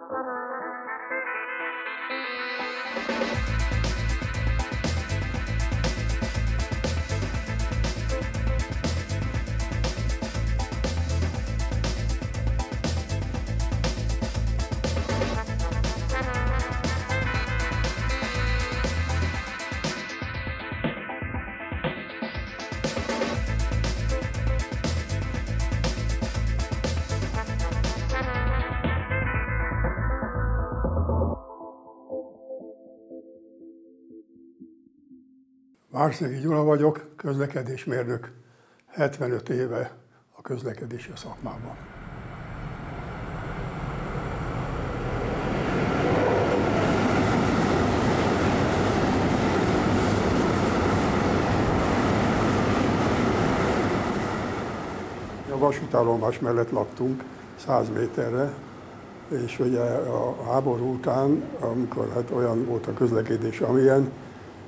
Thank. Várszegi Gyula vagyok, közlekedésmérnök, 75 éve a közlekedési szakmában. A vasútállomás mellett laktunk 100 méterre, és ugye a háború után, amikor hát olyan volt a közlekedés, amilyen,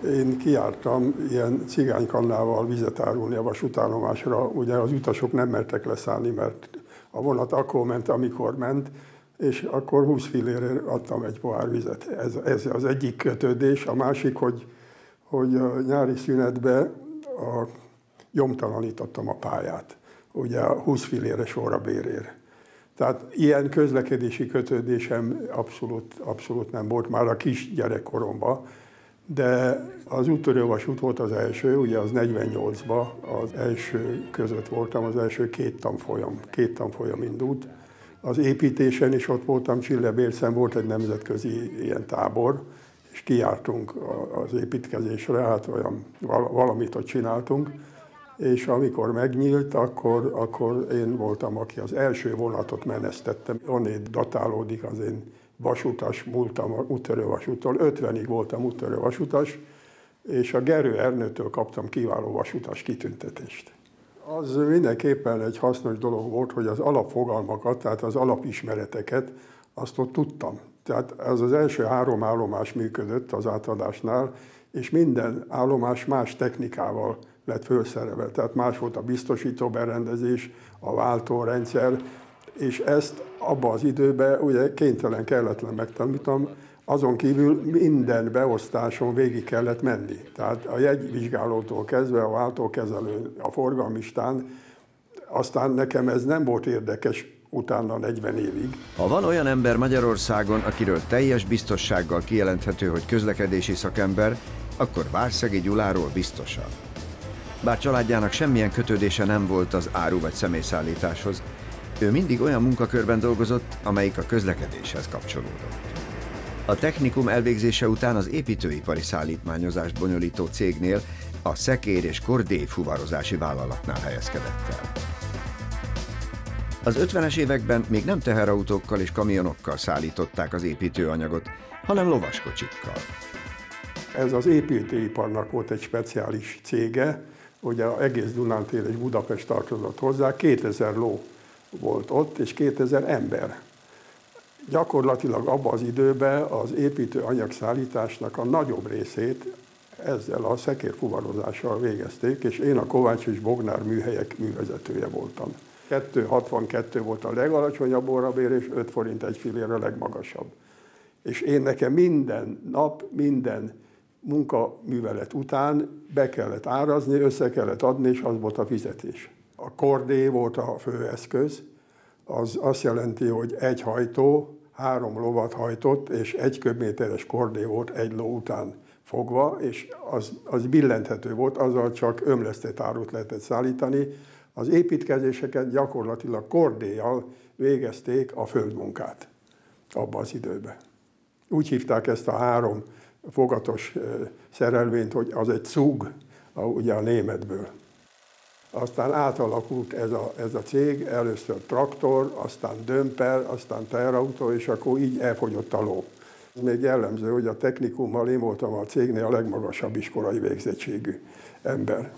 én kiártam ilyen cigánykannával vizet árulni a vasútállomásra. Ugye az utasok nem mertek leszállni, mert a vonat akkor ment, amikor ment, és akkor 20 fillérért adtam egy pohár vizet. Ez, ez az egyik kötődés. A másik, hogy, hogy a nyári szünetben a, nyomtalanítottam a pályát. Ugye a 20 filléres óra bérér. Tehát ilyen közlekedési kötődésem abszolút, abszolút nem volt már a kis gyerekkoromban de az úttörővasút volt az első, ugye az 48-ban az első között voltam, az első két tanfolyam, két tanfolyam indult. Az építésen is ott voltam, Csillebércen volt egy nemzetközi ilyen tábor, és kijártunk az építkezésre, hát olyan valamit ott csináltunk, és amikor megnyílt, akkor, akkor én voltam, aki az első vonatot menesztettem. Onnét datálódik az én vasutas múltam úttörővasúttól, 50-ig voltam úttörővasutas, és a Gerő Ernőtől kaptam kiváló vasutas kitüntetést. Az mindenképpen egy hasznos dolog volt, hogy az alapfogalmakat, tehát az alapismereteket, azt ott tudtam. Tehát ez az első három állomás működött az átadásnál, és minden állomás más technikával lett felszerelve. Tehát más volt a biztosító berendezés, a váltórendszer, és ezt abban az időben ugye kénytelen, kelletlen megtanítom, azon kívül minden beosztáson végig kellett menni. Tehát a jegyvizsgálótól kezdve a váltókezelő, a forgalmistán, aztán nekem ez nem volt érdekes utána 40 évig. Ha van olyan ember Magyarországon, akiről teljes biztossággal kijelenthető, hogy közlekedési szakember, akkor Várszegi Gyuláról biztosan. Bár családjának semmilyen kötődése nem volt az áru vagy személyszállításhoz, ő mindig olyan munkakörben dolgozott, amelyik a közlekedéshez kapcsolódott. A technikum elvégzése után az építőipari szállítmányozást bonyolító cégnél a szekér és kordély fuvarozási vállalatnál helyezkedett el. Az 50-es években még nem teherautókkal és kamionokkal szállították az építőanyagot, hanem lovaskocsikkal. Ez az építőiparnak volt egy speciális cége, ugye egész Dunántél és Budapest tartozott hozzá, 2000 ló volt ott, és 2000 ember. Gyakorlatilag abban az időben az építőanyag szállításnak a nagyobb részét ezzel a szekérfuvarozással végezték, és én a Kovács és Bognár műhelyek művezetője voltam. 262 volt a legalacsonyabb órabér, és 5 forint egy fillér a legmagasabb. És én nekem minden nap, minden munkaművelet után be kellett árazni, össze kellett adni, és az volt a fizetés. A kordé volt a fő eszköz, az azt jelenti, hogy egy hajtó három lovat hajtott, és egy köbméteres kordé volt egy ló után fogva, és az, az billenthető volt, azzal csak ömlesztett árut lehetett szállítani. Az építkezéseket gyakorlatilag kordéjal végezték a földmunkát abban az időben. Úgy hívták ezt a három fogatos szerelvényt, hogy az egy cug, ugye a németből. Aztán átalakult ez a, ez a cég, először traktor, aztán dömper, aztán teherautó, és akkor így elfogyott a ló. Ez még jellemző, hogy a technikummal én voltam a cégnél a legmagasabb iskolai végzettségű ember.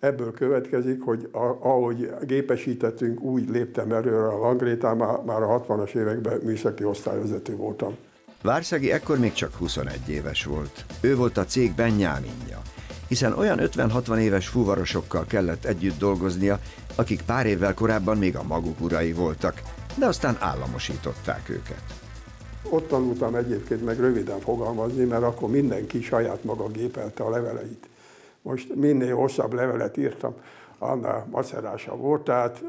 Ebből következik, hogy a, ahogy gépesítettünk, úgy léptem előre a Langrétán, már, már a 60-as években műszaki osztályvezető voltam. Várszegi ekkor még csak 21 éves volt. Ő volt a cég Benyáminja hiszen olyan 50-60 éves fuvarosokkal kellett együtt dolgoznia, akik pár évvel korábban még a maguk urai voltak, de aztán államosították őket. Ott tanultam egyébként meg röviden fogalmazni, mert akkor mindenki saját maga gépelte a leveleit. Most minél hosszabb levelet írtam, annál macerása volt, tehát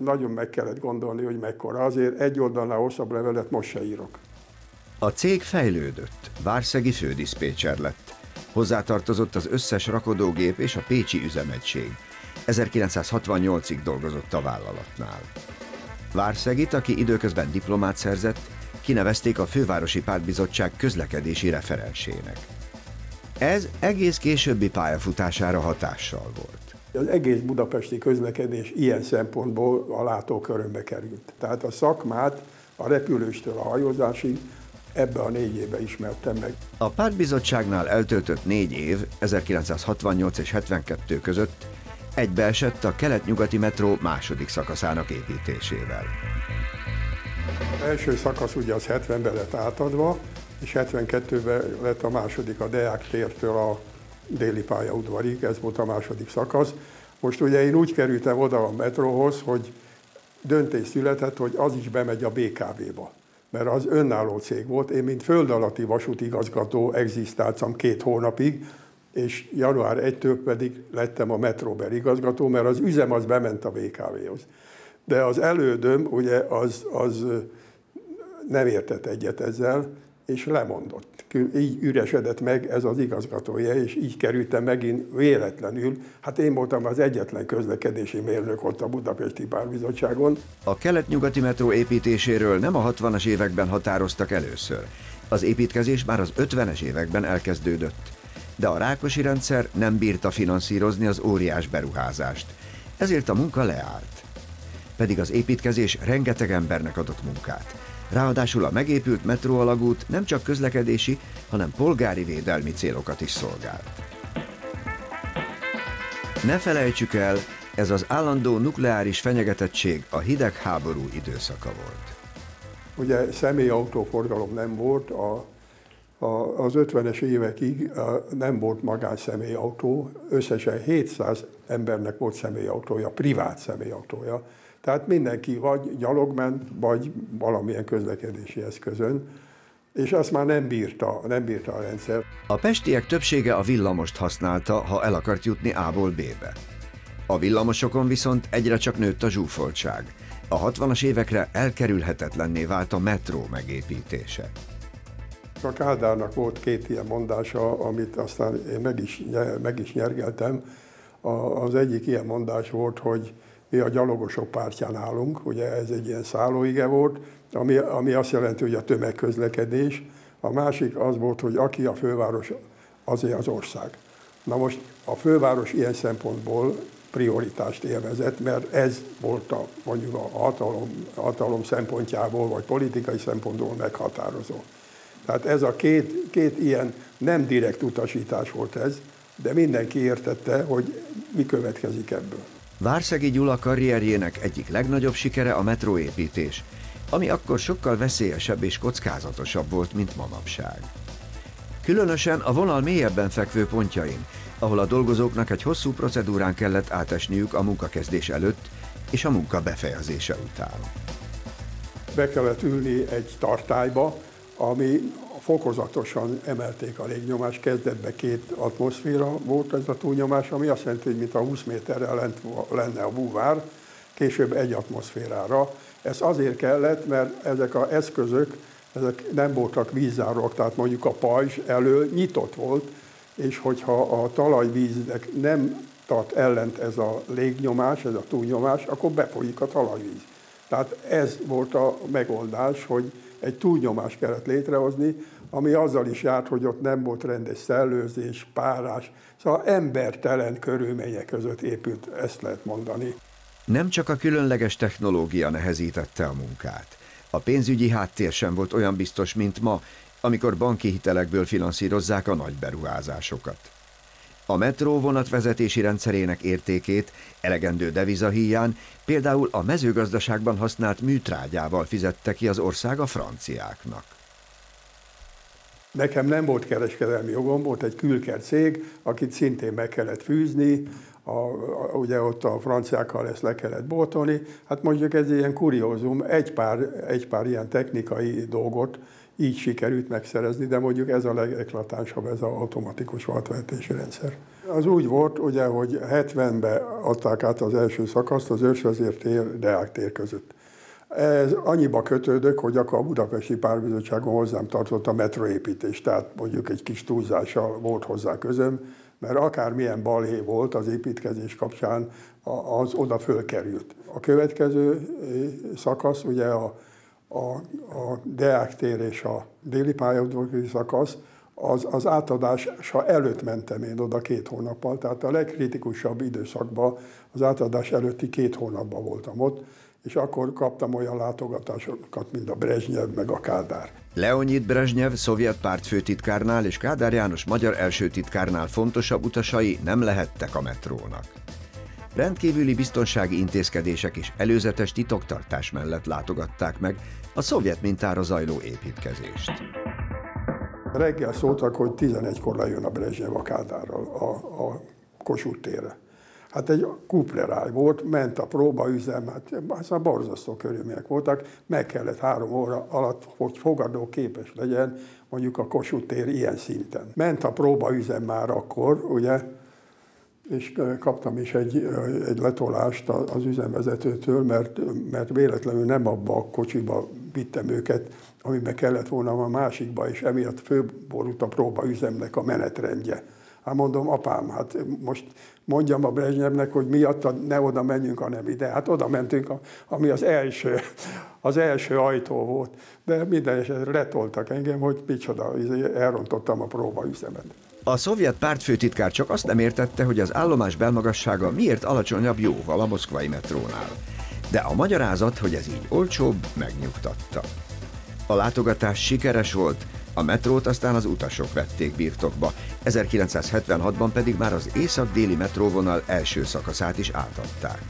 nagyon meg kellett gondolni, hogy mekkora. Azért egy oldalnál hosszabb levelet most se írok. A cég fejlődött, Várszegi fődiszpécser lett. Hozzátartozott az összes rakodógép és a Pécsi üzemegység. 1968-ig dolgozott a vállalatnál. Várszegit, aki időközben diplomát szerzett, kinevezték a Fővárosi Pártbizottság közlekedési referensének. Ez egész későbbi pályafutására hatással volt. Az egész budapesti közlekedés ilyen szempontból a látókörömbe került. Tehát a szakmát a repülőstől a hajózásig ebbe a négy évbe ismertem meg. A pártbizottságnál eltöltött négy év, 1968 és 72 között egybeesett a kelet-nyugati metró második szakaszának építésével. Az első szakasz ugye az 70-ben lett átadva, és 72-ben lett a második a Deák tértől a déli pályaudvarig, ez volt a második szakasz. Most ugye én úgy kerültem oda a metróhoz, hogy döntés született, hogy az is bemegy a BKV-ba mert az önálló cég volt. Én, mint föld alatti vasúti igazgató egzisztáltam két hónapig, és január 1-től pedig lettem a metróber igazgató, mert az üzem az bement a BKV-hoz. De az elődöm ugye az, az nem értett egyet ezzel, és lemondott. Így üresedett meg ez az igazgatója, és így kerültem megint véletlenül. Hát én voltam az egyetlen közlekedési mérnök ott a Budapesti Párbizottságon. A kelet-nyugati metró építéséről nem a 60-as években határoztak először. Az építkezés már az 50-es években elkezdődött. De a Rákosi rendszer nem bírta finanszírozni az óriás beruházást. Ezért a munka leállt. Pedig az építkezés rengeteg embernek adott munkát. Ráadásul a megépült metróalagút nem csak közlekedési, hanem polgári védelmi célokat is szolgált. Ne felejtsük el, ez az állandó nukleáris fenyegetettség a hidegháború időszaka volt. Ugye személyautóforgalom nem volt, a, a, az 50-es évekig nem volt magánszeélyautó, összesen 700 embernek volt személyautója, privát személyautója. Tehát mindenki vagy gyalog ment, vagy valamilyen közlekedési eszközön, és azt már nem bírta, nem bírta a rendszer. A pestiek többsége a villamost használta, ha el akart jutni A-ból B-be. A villamosokon viszont egyre csak nőtt a zsúfoltság. A 60-as évekre elkerülhetetlenné vált a metró megépítése. A Kádárnak volt két ilyen mondása, amit aztán én meg is, meg is nyergeltem. Az egyik ilyen mondás volt, hogy mi a gyalogosok pártján állunk, ugye ez egy ilyen szállóige volt, ami, ami azt jelenti, hogy a tömegközlekedés. A másik az volt, hogy aki a főváros, azért az ország. Na most a főváros ilyen szempontból prioritást élvezett, mert ez volt a, mondjuk a hatalom, hatalom szempontjából, vagy politikai szempontból meghatározó. Tehát ez a két, két ilyen nem direkt utasítás volt ez, de mindenki értette, hogy mi következik ebből. Várszegi Gyula karrierjének egyik legnagyobb sikere a metróépítés, ami akkor sokkal veszélyesebb és kockázatosabb volt, mint manapság. Különösen a vonal mélyebben fekvő pontjain, ahol a dolgozóknak egy hosszú procedúrán kellett átesniük a munkakezdés előtt és a munka befejezése után. Be kellett ülni egy tartályba, ami fokozatosan emelték a légnyomást, kezdetben két atmoszféra volt ez a túlnyomás, ami azt jelenti, hogy mint a 20 méterre lent lenne a búvár, később egy atmoszférára. Ez azért kellett, mert ezek az eszközök ezek nem voltak vízzárók, tehát mondjuk a pajzs elől nyitott volt, és hogyha a talajvíznek nem tart ellent ez a légnyomás, ez a túlnyomás, akkor befolyik a talajvíz. Tehát ez volt a megoldás, hogy egy túlnyomást kellett létrehozni, ami azzal is járt, hogy ott nem volt rendes szellőzés, párás, szóval embertelen körülmények között épült, ezt lehet mondani. Nem csak a különleges technológia nehezítette a munkát. A pénzügyi háttér sem volt olyan biztos, mint ma, amikor banki hitelekből finanszírozzák a nagy beruházásokat. A metró vonatvezetési rendszerének értékét elegendő devizahíján például a mezőgazdaságban használt műtrágyával fizette ki az ország a franciáknak. Nekem nem volt kereskedelmi jogom, volt egy külker cég, akit szintén meg kellett fűzni, a, a, ugye ott a franciákkal ezt le kellett boltolni. Hát mondjuk ez ilyen kuriózum, egy pár, egy pár ilyen technikai dolgot így sikerült megszerezni, de mondjuk ez a legeklatánsabb, ez az automatikus valtvezetési rendszer. Az úgy volt, ugye, hogy 70-ben adták át az első szakaszt az ősvezér tér, Deák tér között. Ez annyiba kötődök, hogy akkor a Budapesti Párbizottságon hozzám tartott a metroépítés, tehát mondjuk egy kis túlzással volt hozzá közöm, mert akármilyen balhé volt az építkezés kapcsán, az oda fölkerült. A következő eh, szakasz, ugye a, a, a Deák tér és a déli pályaudvari szakasz, az, az átadása előtt mentem én oda két hónappal, tehát a legkritikusabb időszakban, az átadás előtti két hónapban voltam ott, és akkor kaptam olyan látogatásokat, mint a Brezsnyev, meg a Kádár. Leonid Brezsnyev szovjet pártfőtitkárnál és Kádár János magyar első titkárnál fontosabb utasai nem lehettek a metrónak. Rendkívüli biztonsági intézkedések és előzetes titoktartás mellett látogatták meg a szovjet mintára zajló építkezést. Reggel szóltak, hogy 11-kor lejön a Brezsnyev a Kádárral a, a Kossuth térre. Hát egy kupleráj volt, ment a próbaüzem, hát aztán borzasztó körülmények voltak, meg kellett három óra alatt, hogy fogadó képes legyen mondjuk a Kossuth tér ilyen szinten. Ment a próbaüzem már akkor, ugye, és kaptam is egy, egy letolást az üzemvezetőtől, mert, mert véletlenül nem abba a kocsiba vittem őket, amiben kellett volna a másikba, és emiatt főborult a próbaüzemnek a menetrendje. Hát mondom, apám, hát most mondjam a Brezsnyevnek, hogy miatt ne oda menjünk, hanem ide. Hát oda mentünk, ami az első, az első ajtó volt. De minden esetre letoltak engem, hogy micsoda, izé, elrontottam a próbaüzemet. A szovjet pártfőtitkár csak azt nem értette, hogy az állomás belmagassága miért alacsonyabb jóval a moszkvai metrónál. De a magyarázat, hogy ez így olcsóbb, megnyugtatta. A látogatás sikeres volt, a metrót aztán az utasok vették birtokba, 1976-ban pedig már az észak-déli metróvonal első szakaszát is átadták.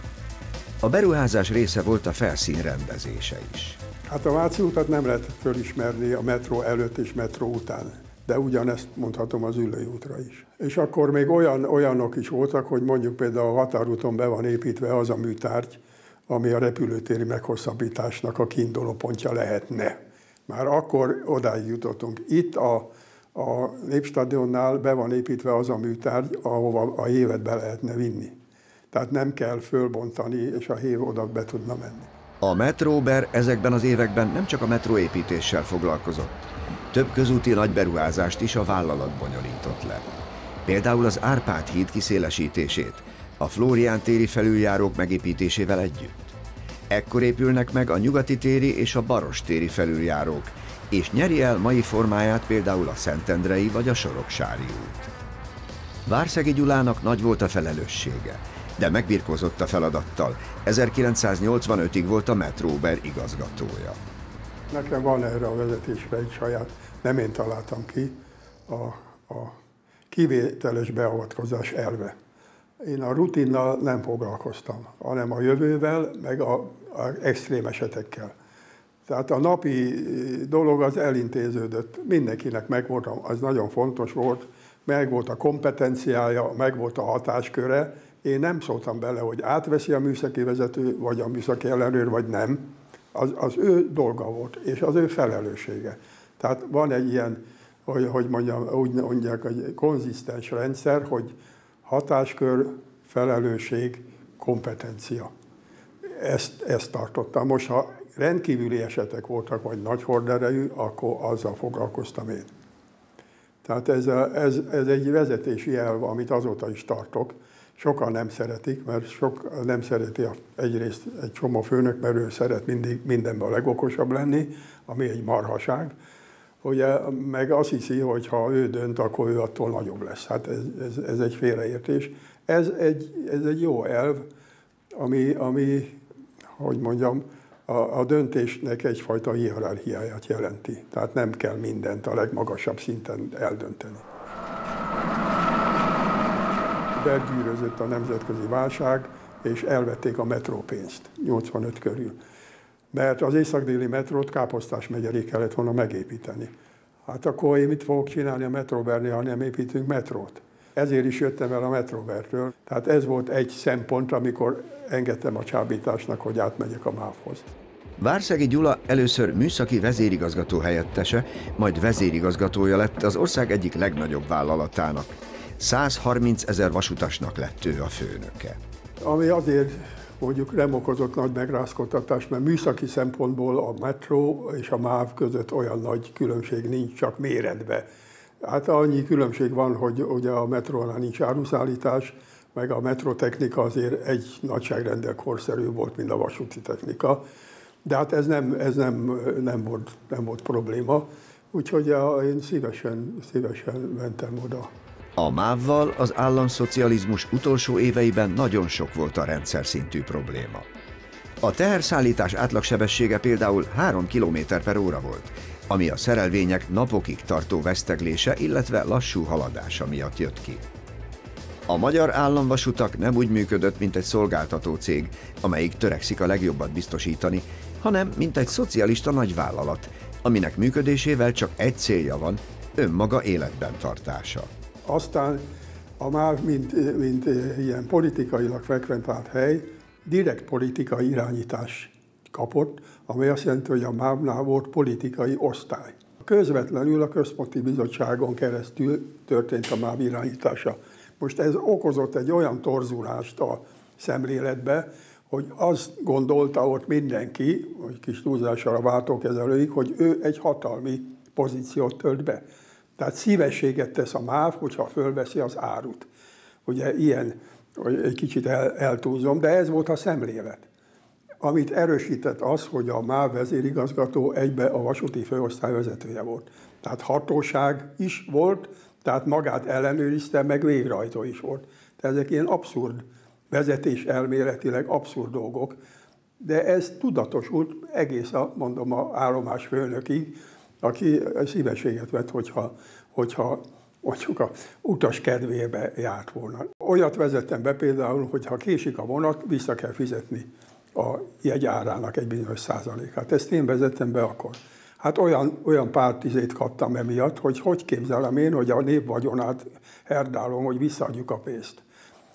A beruházás része volt a felszín rendezése is. Hát a Váci utat nem lehet fölismerni a metró előtt és metró után, de ugyanezt mondhatom az Ülői útra is. És akkor még olyan, olyanok is voltak, hogy mondjuk például a határúton be van építve az a műtárgy, ami a repülőtéri meghosszabbításnak a kiinduló pontja lehetne. Már akkor odáig jutottunk. Itt a, a Népstadionnál be van építve az a műtárgy, ahova a hévet be lehetne vinni. Tehát nem kell fölbontani, és a hév oda be tudna menni. A Metróber ezekben az években nem csak a metróépítéssel foglalkozott. Több közúti nagy beruházást is a vállalat bonyolított le. Például az Árpád híd kiszélesítését, a Flórián téri felüljárók megépítésével együtt. Ekkor épülnek meg a nyugati téri és a baros téri felüljárók, és nyeri el mai formáját például a Szentendrei vagy a Soroksári út. Várszegi Gyulának nagy volt a felelőssége, de megbirkózott a feladattal. 1985-ig volt a Metróber igazgatója. Nekem van erre a vezetésre egy saját, nem én találtam ki, a, a kivételes beavatkozás elve. Én a rutinnal nem foglalkoztam, hanem a jövővel, meg a, a extrém esetekkel. Tehát a napi dolog az elintéződött, mindenkinek megvolt, az nagyon fontos volt, meg volt a kompetenciája, meg volt a hatásköre. Én nem szóltam bele, hogy átveszi a műszaki vezető, vagy a műszaki ellenőr, vagy nem. Az, az ő dolga volt, és az ő felelőssége. Tehát van egy ilyen, hogy, hogy mondjam, úgy mondják, egy konzisztens rendszer, hogy hatáskör, felelősség, kompetencia. Ezt, ezt tartottam. Most, ha rendkívüli esetek voltak, vagy nagy horderejű, akkor azzal foglalkoztam én. Tehát ez, ez, ez egy vezetési elv, amit azóta is tartok. Sokan nem szeretik, mert sok nem szereti a, egyrészt egy csomó főnök, mert ő szeret mindig mindenben a legokosabb lenni, ami egy marhaság ugye, meg azt hiszi, hogy ha ő dönt, akkor ő attól nagyobb lesz. Hát ez, ez, ez egy félreértés. Ez egy, ez egy jó elv, ami, ami hogy mondjam, a, a döntésnek egyfajta hierarchiáját jelenti. Tehát nem kell mindent a legmagasabb szinten eldönteni. Begyűrözött a nemzetközi válság, és elvették a metrópénzt 85 körül mert az észak-déli metrót Káposztás megyeré kellett volna megépíteni. Hát akkor én mit fogok csinálni a metróbernél, ha nem építünk metrót? Ezért is jöttem el a Metrovertről. Tehát ez volt egy szempont, amikor engedtem a csábításnak, hogy átmegyek a MÁV-hoz. Várszegi Gyula először műszaki vezérigazgató helyettese, majd vezérigazgatója lett az ország egyik legnagyobb vállalatának. 130 ezer vasutasnak lett ő a főnöke. Ami azért mondjuk nem okozott nagy megrázkodtatást, mert műszaki szempontból a metró és a MÁV között olyan nagy különbség nincs, csak méretbe. Hát annyi különbség van, hogy ugye a metrónál nincs áruszállítás, meg a metrotechnika azért egy nagyságrendel korszerű volt, mint a vasúti technika. De hát ez nem, ez nem, nem, volt, nem volt probléma, úgyhogy én szívesen, szívesen mentem oda. A MÁV-val az államszocializmus utolsó éveiben nagyon sok volt a rendszer szintű probléma. A teherszállítás átlagsebessége például 3 km per óra volt, ami a szerelvények napokig tartó veszteglése, illetve lassú haladása miatt jött ki. A magyar államvasutak nem úgy működött, mint egy szolgáltató cég, amelyik törekszik a legjobbat biztosítani, hanem mint egy szocialista nagyvállalat, aminek működésével csak egy célja van, önmaga életben tartása. Aztán a MÁV, mint, mint ilyen politikailag frekventált hely, direkt politikai irányítás kapott, ami azt jelenti, hogy a MÁV-nál volt politikai osztály. Közvetlenül a Központi Bizottságon keresztül történt a MÁV irányítása. Most ez okozott egy olyan torzulást a szemléletbe, hogy azt gondolta ott mindenki, hogy kis túlzással a váltókezelőig, hogy ő egy hatalmi pozíciót tölt be. Tehát szívességet tesz a MÁV, hogyha fölveszi az árut. Ugye ilyen, hogy egy kicsit el, eltúlzom, de ez volt a szemlélet. Amit erősített az, hogy a MÁV vezérigazgató egybe a vasúti főosztály vezetője volt. Tehát hatóság is volt, tehát magát ellenőrizte, meg végrehajtó is volt. Tehát ezek ilyen abszurd vezetés elméletileg abszurd dolgok, de ez tudatosult egész a, mondom, a állomás főnökig, aki szívességet vett, hogyha, hogyha mondjuk a utas kedvébe járt volna. Olyat vezettem be például, hogy ha késik a vonat, vissza kell fizetni a jegyárának egy bizonyos százalékát. Ezt én vezettem be akkor. Hát olyan, olyan pár tizét kaptam emiatt, hogy hogy képzelem én, hogy a nép vagyonát herdálom, hogy visszaadjuk a pénzt.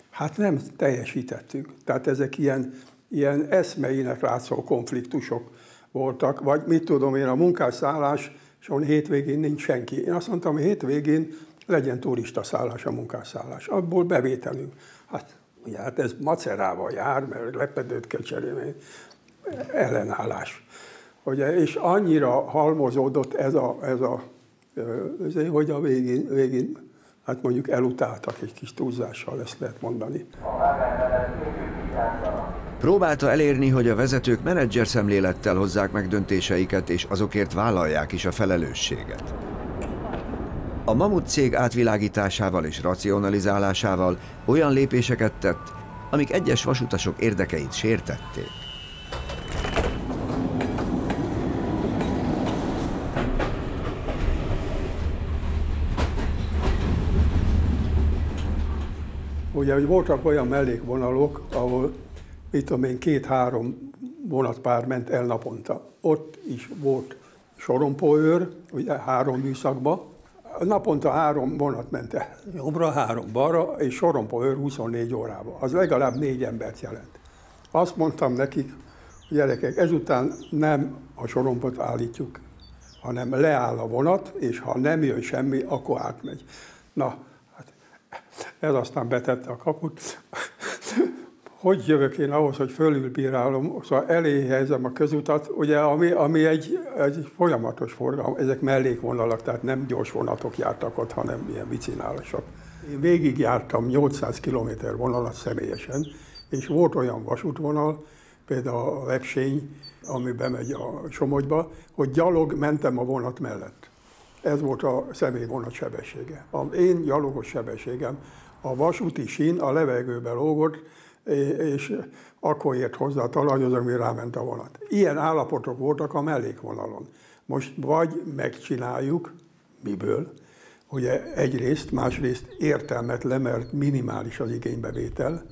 Hát nem teljesítettük. Tehát ezek ilyen, ilyen eszmeinek látszó konfliktusok voltak, vagy mit tudom én, a munkásszállás, és a hétvégén nincs senki. Én azt mondtam, hogy hétvégén legyen turista szállás a munkásszállás. Abból bevételünk. Hát, ugye, hát ez macerával jár, mert lepedőt kell cserélni. Ellenállás. Ugye, és annyira halmozódott ez a, ez a ez, hogy a végén, végén hát mondjuk elutáltak egy kis túlzással, ezt lehet mondani. Próbálta elérni, hogy a vezetők menedzser szemlélettel hozzák meg döntéseiket, és azokért vállalják is a felelősséget. A Mamut cég átvilágításával és racionalizálásával olyan lépéseket tett, amik egyes vasutasok érdekeit sértették. Ugye, hogy voltak olyan mellékvonalok, ahol mit tudom én, két-három vonatpár ment el naponta. Ott is volt sorompóőr, ugye három műszakba, naponta három vonat ment el, jobbra, három balra, és sorompóőr 24 órába. Az legalább négy embert jelent. Azt mondtam nekik, gyerekek, ezután nem a sorompot állítjuk, hanem leáll a vonat, és ha nem jön semmi, akkor átmegy. Na, hát ez aztán betette a kaput hogy jövök én ahhoz, hogy fölülbírálom, szóval eléhezem a közutat, ugye, ami, ami egy, egy folyamatos forgalom, ezek mellékvonalak, tehát nem gyors vonatok jártak ott, hanem ilyen vicinálosok. Én végigjártam 800 km vonalat személyesen, és volt olyan vasútvonal, például a Lepsény, ami bemegy a Somogyba, hogy gyalog mentem a vonat mellett. Ez volt a személyvonat sebessége. A én gyalogos sebességem, a vasúti sín a levegőbe lógott, és akkor ért hozzá a talajhoz, ami ráment a vonat. Ilyen állapotok voltak a mellékvonalon. Most vagy megcsináljuk, miből, ugye egyrészt, másrészt értelmetlen, mert minimális az igénybevétel,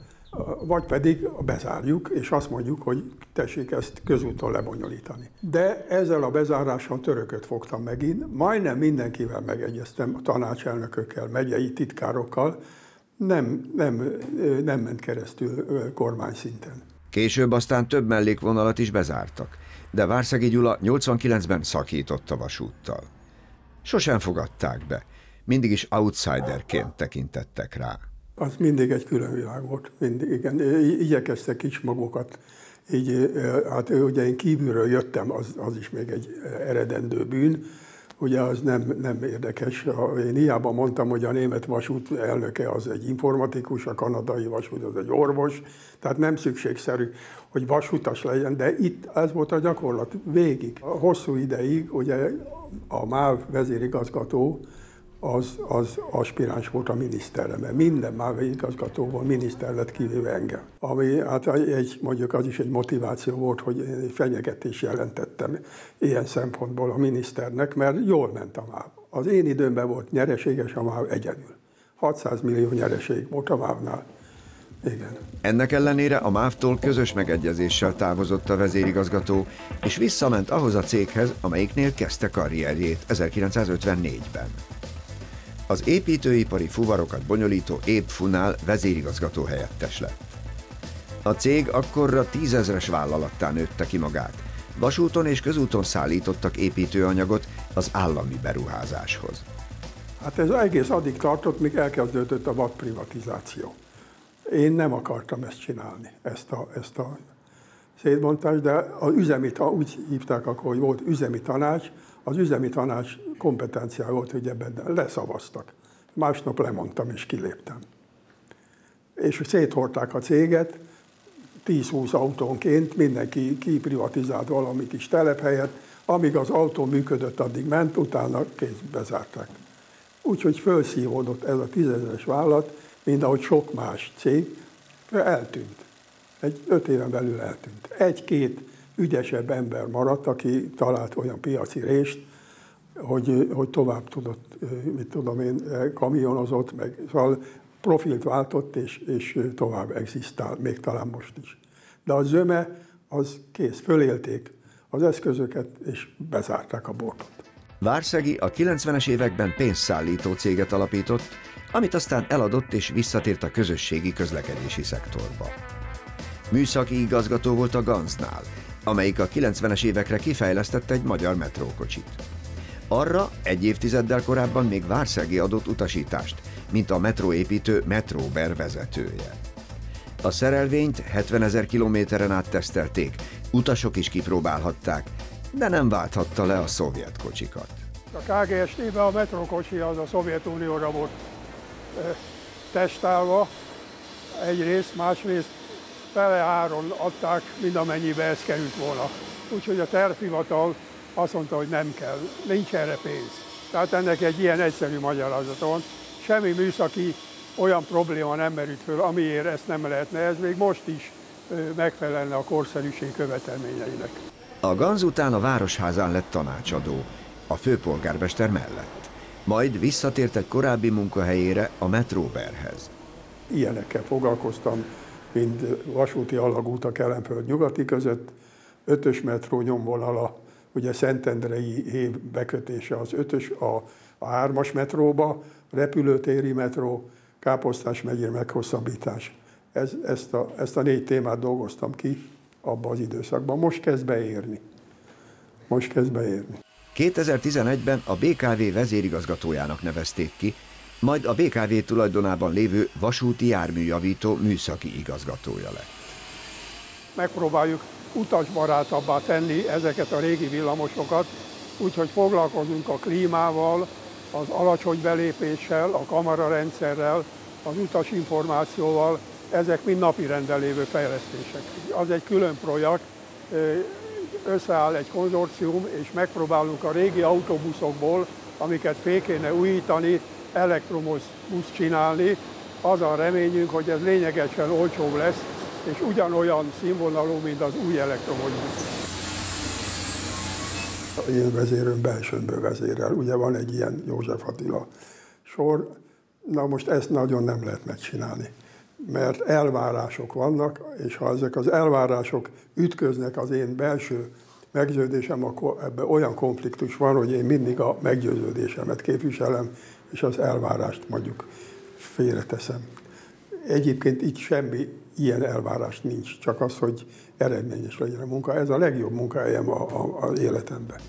vagy pedig bezárjuk, és azt mondjuk, hogy tessék ezt közúton lebonyolítani. De ezzel a bezárással törököt fogtam megint, majdnem mindenkivel megegyeztem, a tanácselnökökkel, megyei titkárokkal, nem, nem, nem ment keresztül kormány szinten. Később aztán több mellékvonalat is bezártak, de Várszegi Gyula 89-ben szakított a vasúttal. Sosem fogadták be, mindig is outsiderként tekintettek rá az mindig egy külön világ volt. Mindig, igen. Igyekeztek is magukat. Így, hát ugye én kívülről jöttem, az, az is még egy eredendő bűn. Ugye az nem, nem érdekes. Én hiába mondtam, hogy a német vasút elnöke az egy informatikus, a kanadai vasút az egy orvos, tehát nem szükségszerű, hogy vasutas legyen, de itt ez volt a gyakorlat végig. A hosszú ideig ugye a MÁV vezérigazgató az, az aspiráns volt a miniszterre, mert minden már igazgatóból miniszter lett kivéve engem. Ami hát egy, mondjuk az is egy motiváció volt, hogy én egy jelentettem ilyen szempontból a miniszternek, mert jól ment a MÁV. Az én időmben volt nyereséges a MÁV egyedül. 600 millió nyereség volt a MÁV-nál. Igen. Ennek ellenére a MÁV-tól közös megegyezéssel távozott a vezérigazgató, és visszament ahhoz a céghez, amelyiknél kezdte karrierjét 1954-ben. Az építőipari fuvarokat bonyolító Épfunál vezérigazgató helyettes lett. A cég akkorra tízezres vállalattá nőtte ki magát. Vasúton és közúton szállítottak építőanyagot az állami beruházáshoz. Hát ez egész addig tartott, míg elkezdődött a vad privatizáció. Én nem akartam ezt csinálni, ezt a, ezt a szétbontást, de az üzemi, úgy hívták akkor, hogy volt üzemi tanács, az üzemi tanács kompetenciája volt, hogy ebben leszavaztak. Másnap lemondtam és kiléptem. És széthorták a céget, 10-20 autónként, mindenki kiprivatizált valami kis telephelyet, amíg az autó működött, addig ment, utána kész bezárták. Úgyhogy felszívódott ez a tízezeres vállalat, mint ahogy sok más cég, eltűnt. Egy öt éven belül eltűnt. Egy-két ügyesebb ember maradt, aki talált olyan piaci részt, hogy, hogy tovább tudott, mit tudom én, kamionozott, meg szóval profilt váltott, és, és tovább egzisztál, még talán most is. De a zöme, az kész, fölélték az eszközöket, és bezárták a boltot. Várszegi a 90-es években pénzszállító céget alapított, amit aztán eladott és visszatért a közösségi közlekedési szektorba. Műszaki igazgató volt a Ganznál, amelyik a 90-es évekre kifejlesztette egy magyar metrókocsit. Arra egy évtizeddel korábban még Várszegi adott utasítást, mint a metróépítő Metróber vezetője. A szerelvényt 70 ezer kilométeren át tesztelték, utasok is kipróbálhatták, de nem válthatta le a szovjet kocsikat. A KGST-ben a metrókocsi az a Szovjetunióra volt testálva, egyrészt, másrészt fele áron adták, mind amennyibe ez került volna. Úgyhogy a tervhivatal azt mondta, hogy nem kell, nincs erre pénz. Tehát ennek egy ilyen egyszerű magyarázata van. Semmi műszaki olyan probléma nem merült föl, amiért ezt nem lehetne. Ez még most is megfelelne a korszerűség követelményeinek. A Ganz után a Városházán lett tanácsadó, a főpolgármester mellett. Majd visszatért egy korábbi munkahelyére a Metróberhez. Ilyenekkel foglalkoztam, mint vasúti alagút a Kelenföld nyugati között, ötös metró nyomvonala, ugye Szentendrei év bekötése az ötös, a, a hármas metróba, repülőtéri metró, Káposztás megyér meghosszabbítás. Ez, ezt, a, ezt a négy témát dolgoztam ki abban az időszakban. Most kezd beérni. Most kezd beérni. 2011-ben a BKV vezérigazgatójának nevezték ki, majd a BKV tulajdonában lévő vasúti járműjavító műszaki igazgatója lett. Megpróbáljuk utasbarátabbá tenni ezeket a régi villamosokat, úgyhogy foglalkozunk a klímával, az alacsony belépéssel, a kamararendszerrel, az utasinformációval, ezek mind napi rendelévő fejlesztések. Az egy külön projekt, összeáll egy konzorcium, és megpróbálunk a régi autóbuszokból, amiket fél kéne újítani, elektromos busz csinálni. Az a reményünk, hogy ez lényegesen olcsóbb lesz, és ugyanolyan színvonalú, mint az új elektromos busz. Én vezérőm belsőből vezérel. Ugye van egy ilyen József Attila sor, na most ezt nagyon nem lehet megcsinálni. mert elvárások vannak, és ha ezek az elvárások ütköznek az én belső meggyőződésem, akkor ebben olyan konfliktus van, hogy én mindig a meggyőződésemet képviselem, és az elvárást mondjuk félreteszem. Egyébként itt semmi ilyen elvárás nincs, csak az, hogy eredményes legyen a munka. Ez a legjobb munkahelyem az életemben.